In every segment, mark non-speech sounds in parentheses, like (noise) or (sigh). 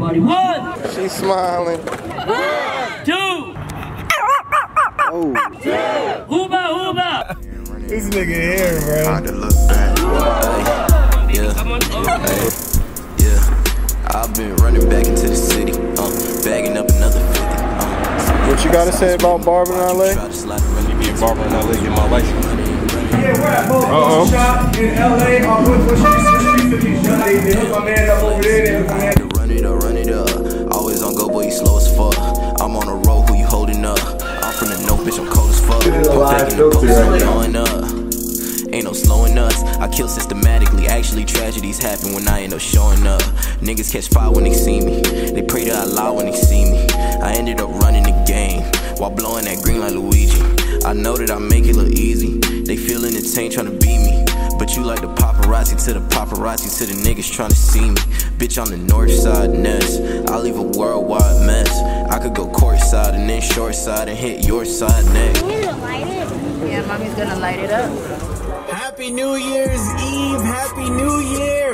One, She's smiling. two, Oh. hooba hooba. This nigga here, bro. Hard to look back. Baby, come on. Yeah, I've been running back into the city, uh, bagging up another 50. Uh, What you gotta say about Barber in LA? try to slide around Be a barber in LA, get my license. Yeah, we're at both Uh-oh. shop in LA on what what street the streets of They they hook my man up over there. They hook my man. Boy, you slow as fuck. I'm on the road, who you holding up? I'm from the north, bitch, I'm cold as fuck. I'm taking the post, I'm blowing up. Ain't no slowing us. I kill systematically. Actually, tragedies happen when I end up showing up. Niggas catch fire when they see me. They pray to Allah when they see me. I ended up running the game while blowing that green like Luigi. I know that I make it look easy. They feeling the tank trying to beat me. But you like the paparazzi to the paparazzi to the niggas trying to see me. Bitch on the north side nest. I leave a worldwide mess. I could go court side and then short side and hit your side next. Yeah, mommy's gonna light it up. Happy New Year's Eve. Happy New Year.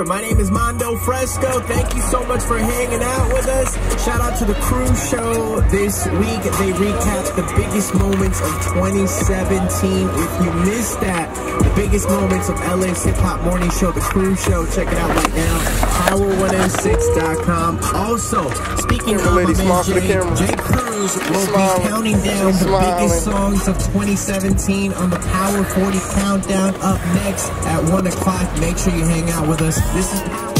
My name is Mando Fresko. Thank you so much for hanging out with us. Shout out to the Cruz Show this week. They recapped the biggest moments of 2017. If you missed that, the biggest moments of LA's Hip Hop Morning Show, the Cruz Show, check it out right now. Power106.com. Also, speaking of lady, my man Jay. J Cruz will smiling. be counting down She's the biggest songs of 2017 on the Power 40 Countdown up next at 1 o'clock. Make sure you hang out with us. This is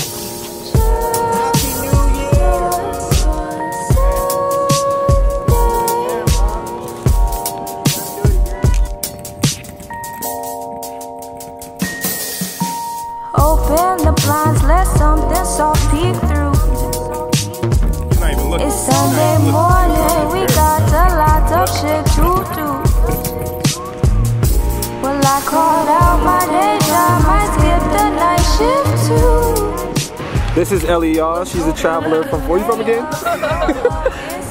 I called out my day job, might skip the night shift too. This is Ellie, y'all. She's a traveler from where you from again? (laughs)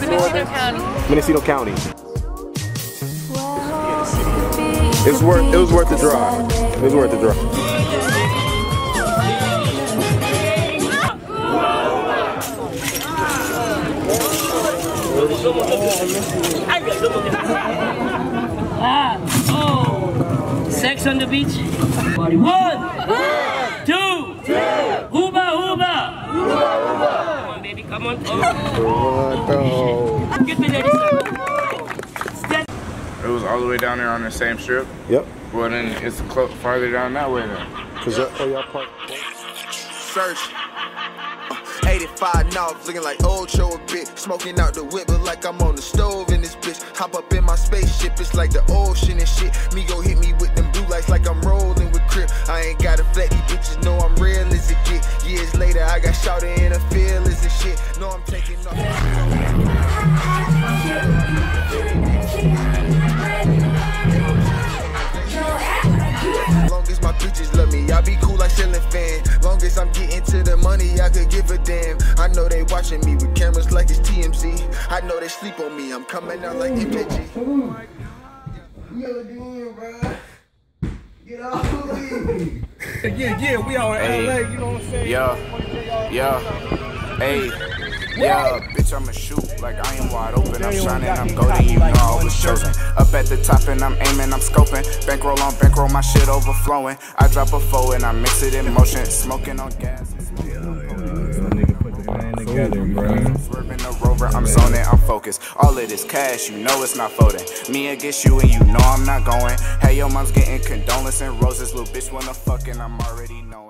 Mendocino County. Mendocino County. It's worth it was worth the drive. It was worth the drive. Ah, (laughs) oh. On the beach. One, two, hooba hooba. Come on, baby, come on over. What the- Get me there this time. Stand. It was all the way down there on the same strip. Yep. Well, then it's clo- farther down that way then. Cause y'all, oh, y'all park. search. Uh, 85 knobs, looking like old show a bit. Smoking out the whip, but like I'm on the stove in this bitch. Hop up in my spaceship, it's like the ocean and shit. Me go hit me with them blue lights like I'm rolling with crib. I ain't got a flat, these bitches know I'm real as it get. Years later, I got shouted in a feelings and shit. Know I'm taking off. My bitches love me, I be cool like ceiling fan. Long as I'm getting to the money, I could give a damn. I know they watching me with cameras like it's TMZ. I know they sleep on me, I'm coming out like MJG. (laughs) Yeah, yeah, we out in LA, you know what I'm saying? Yeah, yeah, hey, yeah, bitch, I'ma shoot like I am wide open. I'm shining, I'm golden, you know I was chosen. Up at the top and I'm aiming, I'm scoping. Bankroll on bankroll, my shit overflowing. I drop a foe and I mix it in motion, smoking on gas. Yeah, yeah, Nigga put the plan together, bro. Rover, I'm zoning, I'm focused. All of this cash, you know it's not folding. Me against you, and you know I'm not going. Hey, your mom's getting condolence and roses. Little bitch wanna fuck, and I'm already had